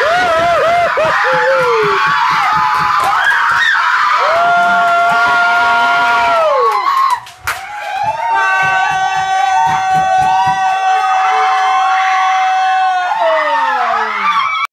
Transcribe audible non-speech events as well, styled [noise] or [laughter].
Uhul! [laughs]